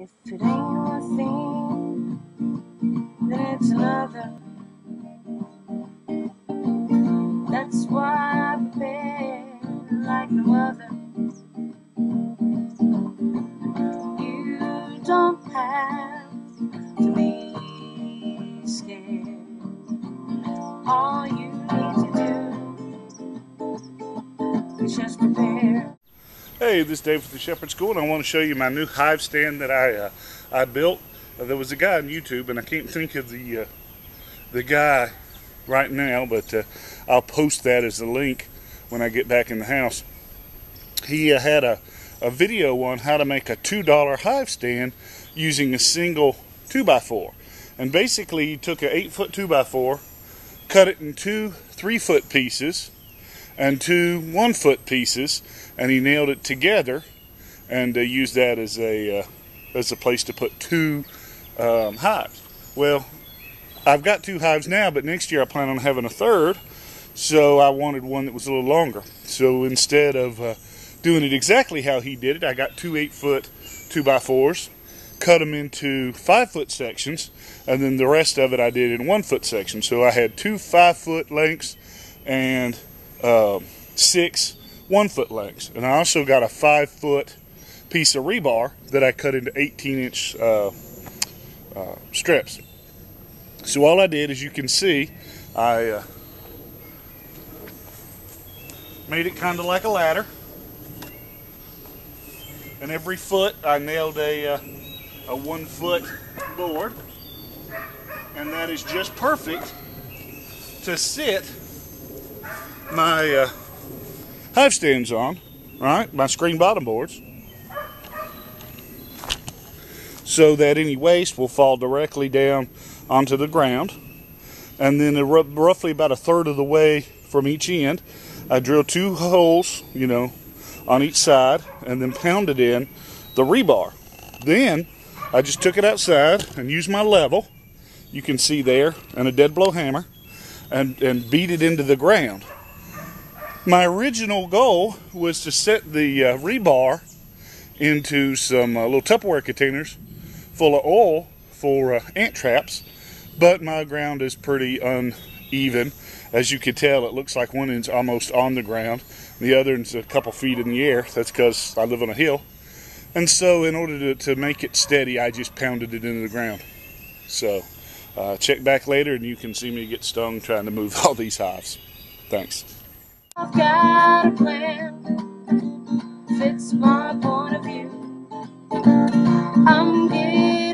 If ain't one thing, then it's another. That's why I prepare like no other. You don't have to be scared. All you need to do is just prepare. Hey, this is Dave with the Shepherd School, and I want to show you my new hive stand that I uh, I built. Uh, there was a guy on YouTube, and I can't think of the uh, the guy right now, but uh, I'll post that as a link when I get back in the house. He uh, had a, a video on how to make a $2 hive stand using a single 2x4. And basically, he took an 8 foot 2x4, cut it in two 3 foot pieces, and two one foot pieces, and he nailed it together, and uh, used that as a uh, as a place to put two um, hives. Well, I've got two hives now, but next year I plan on having a third, so I wanted one that was a little longer. So instead of uh, doing it exactly how he did it, I got two eight foot two by fours, cut them into five foot sections, and then the rest of it I did in one foot sections. So I had two five foot lengths and uh, six one foot lengths. And I also got a five foot piece of rebar that I cut into 18 inch uh, uh, strips. So all I did, as you can see, I uh, made it kind of like a ladder. And every foot I nailed a, uh, a one foot board. And that is just perfect to sit my hive stands on, right? My screen bottom boards. So that any waste will fall directly down onto the ground. And then roughly about a third of the way from each end, I drill two holes, you know, on each side and then pounded in the rebar. Then I just took it outside and used my level, you can see there, and a dead blow hammer, and, and beat it into the ground. My original goal was to set the uh, rebar into some uh, little Tupperware containers full of oil for uh, ant traps, but my ground is pretty uneven. As you can tell, it looks like one end's almost on the ground, the other end's a couple feet in the air. That's because I live on a hill. And so, in order to, to make it steady, I just pounded it into the ground. So, uh, check back later and you can see me get stung trying to move all these hives. Thanks. I've got a plan, fits my point of view. I'm getting